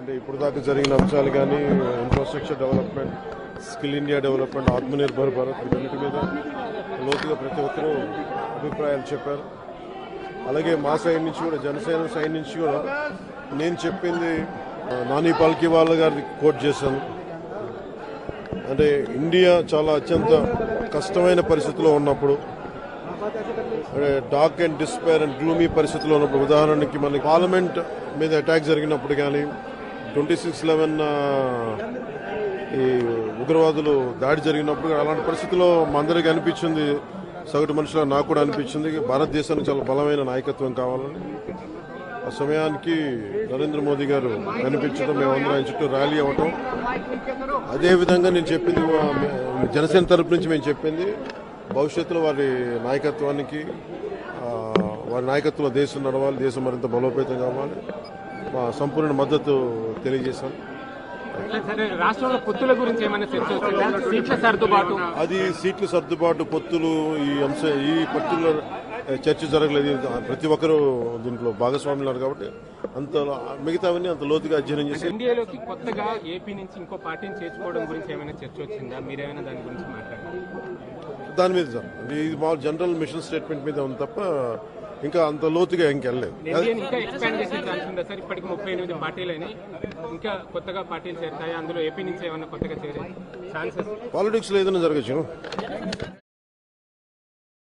అంటే ఇప్పుడు దాకా జరిగిన అంశాలు కానీ infrastructure development skill India development Atmanirbhar Bharat వీటన్నిటి మీద లోతుగా ప్రతి ఒక్కరూ అభిప్రాయాలు చెప్పారు. అలాగే మా సైడ్ నుంచి కూడా జనసేన సైడ్ నుంచి కూడా నేను చెప్పింది నాని పాల్కి వాళ్ళ గారిది కోట్ చేశాను. అంటే ఇండియా చాలా అత్యంత కష్టమైన పరిస్థితిలో ఉన్నప్పుడు అంటే dark and despair and gloomy పరిస్థితిలో ఉన్నప్పుడు ఉదాహరణకి మనకి పార్లమెంట్ మీద అటాక్ జరిగినప్పుడు కానీ ట్వంటీ సిక్స్ లెవెన్ ఈ ఉగ్రవాదులు దాడి జరిగినప్పుడు అలాంటి పరిస్థితిలో మా అందరికీ అనిపించింది. సగటు మనుషుల నాకు కూడా అనిపించింది. భారతదేశానికి చాలా బలమైన నాయకత్వం కావాలని. ఆ సమయానికి నరేంద్ర మోదీ గారు కనిపించడం మేమందరం ఆయన చుట్టూ ర్యాలీ అవ్వటం. అదేవిధంగా నేను చెప్పింది జనసేన తరపు నుంచి మేము చెప్పింది భవిష్యత్తులో వారి నాయకత్వానికి వారి నాయకత్వంలో దేశం నడవాలి దేశం మరింత బలోపేతం కావాలి. మా సంపూర్ణ మద్దతు తెలియజేశాను. సరే రాష్ట్రంలో పొత్తుల గురించి ఏమైనా చర్చ వచ్చిందా? సీట్ల సర్దుబాటు. అది సీట్ల సర్దుబాటు పొత్తులు ఈ అంశ ఈ పర్టికులర్ చర్చ జరగలేదు. ప్రతి ఒక్కరూ దీంట్లో భాగస్వాములు ఉన్నారు కాబట్టి అంత మిగతావన్నీ అంత లోతుగా అధ్యయనం చేసి ఎన్డీఏలోకి కొత్తగా ఏపీ నుంచి ఇంకో పార్టీని చేర్చుకోవడం గురించి ఏమైనా చర్చ వచ్చిందా? మీరేమైనా దాని గురించి మాట్లాడారు? దాని మీద ఇది మా జనరల్ మిషన్ స్టేట్మెంట్ మీద ఉంది తప్ప ఇంకా అంత లోతుగా ఇంకెళ్ళలేదు ఎన్డీఏని ఇంకా ఎక్స్పాండ్ చేసే ఛాన్స్ ఉందా? సార్ ఇప్పటికి ముప్పై ఎనిమిది పార్టీలని ఇంకా కొత్తగా పార్టీలు చేరుతాయి? అందులో ఏపీ నుంచి ఏమైనా కొత్తగా చేరే ఛాన్సెస్? పాలిటిక్స్లో ఏదైనా జరగచ్చు.